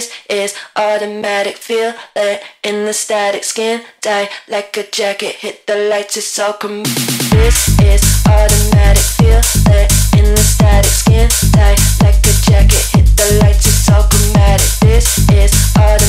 This is automatic, feel it in the static skin. Die like a jacket, hit the lights, it's all com- This is automatic, feel it in the static skin. Die like a jacket, hit the lights, it's all chromatic. This is automatic,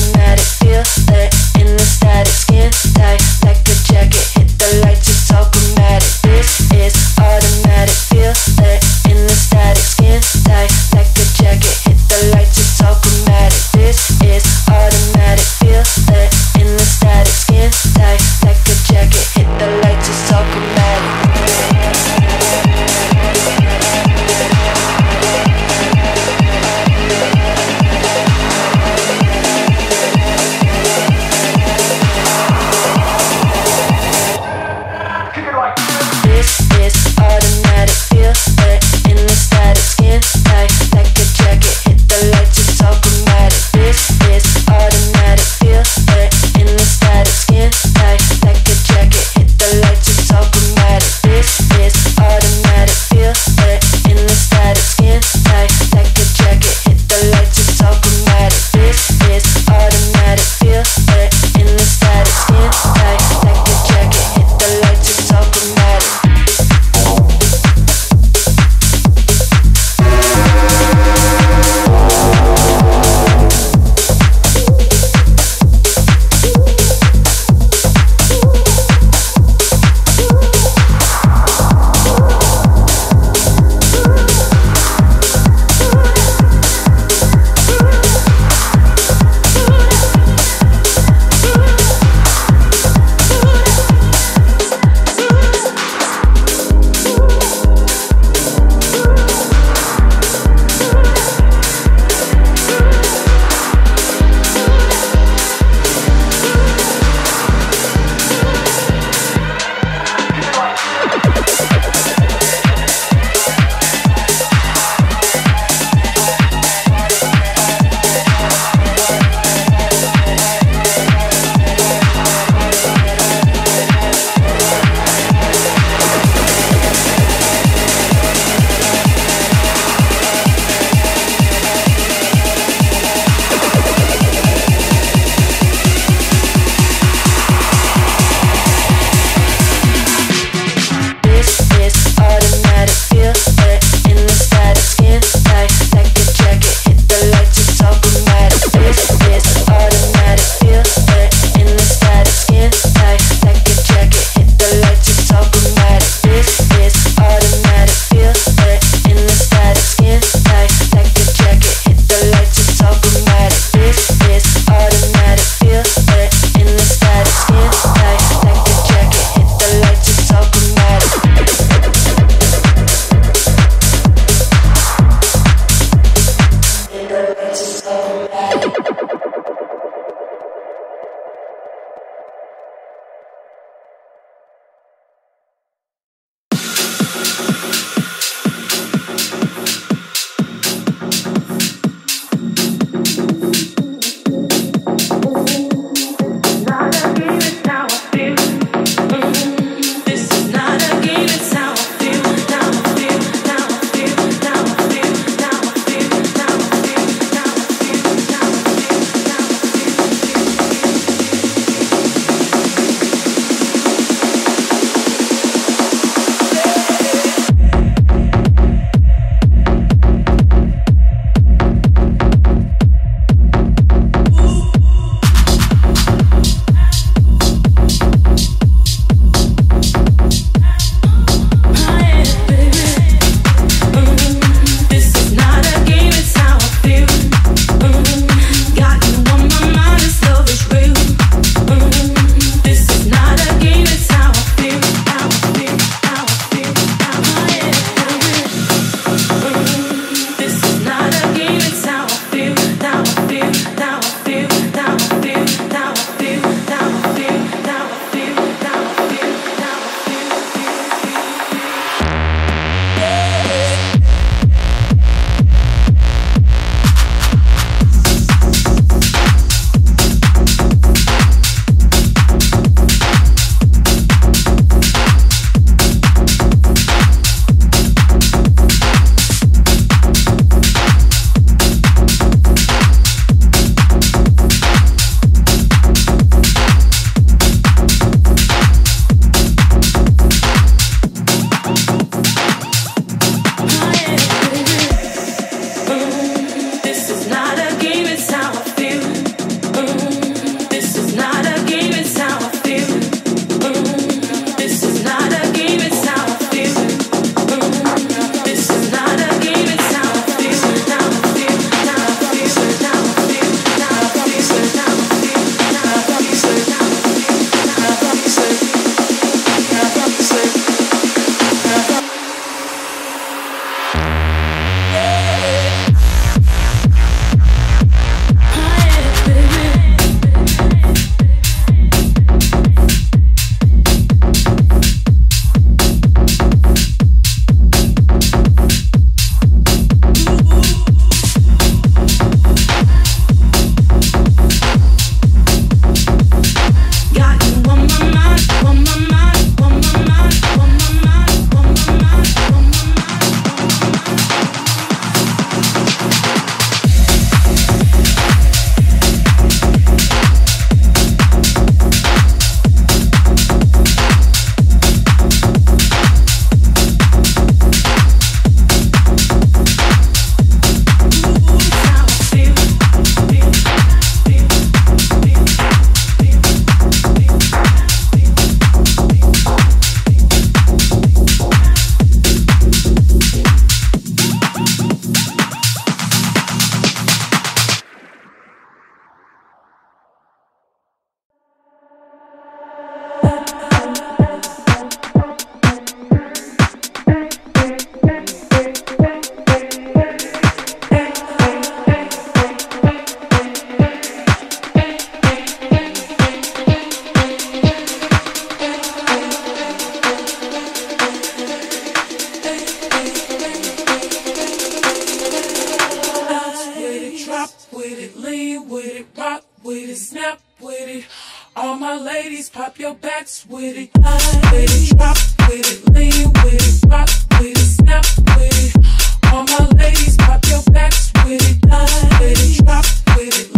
with it. All my ladies, pop your backs with it, line with it, drop with it, lean with it, rock with it, snap with it. All my ladies, pop your backs with it, line with it, drop with it,